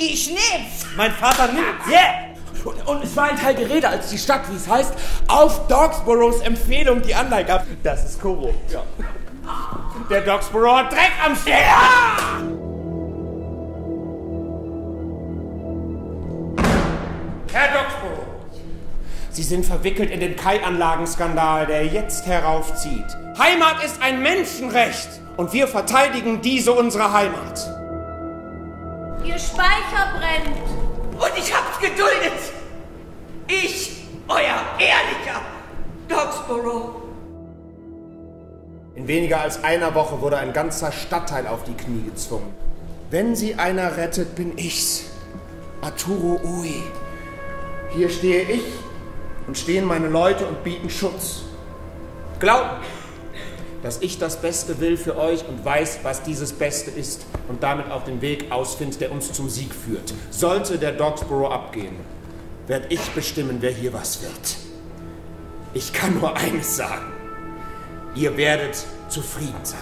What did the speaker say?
Ich nehm's. Mein Vater nimmt. Yeah. Und, und es war ein Teil Gerede, als die Stadt, wie es heißt, auf Dogsboroughs Empfehlung die Anleihe gab. Das ist korrupt, ja. Der Dogsborough hat Dreck am Stecken. Herr Dogsborough, Sie sind verwickelt in den Kai-Anlagenskandal, der jetzt heraufzieht. Heimat ist ein Menschenrecht und wir verteidigen diese unsere Heimat. Ihr Speicher brennt. Und ich hab's geduldet. Ich, euer ehrlicher Dogsborough. In weniger als einer Woche wurde ein ganzer Stadtteil auf die Knie gezwungen. Wenn sie einer rettet, bin ich's. Arturo Ui. Hier stehe ich und stehen meine Leute und bieten Schutz. Glaubt, dass ich das Beste will für euch und weiß, was dieses Beste ist und damit auch den Weg ausfindet, der uns zum Sieg führt. Sollte der Dogsborough abgehen, werde ich bestimmen, wer hier was wird. Ich kann nur eines sagen. Ihr werdet zufrieden sein.